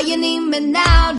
you need me now?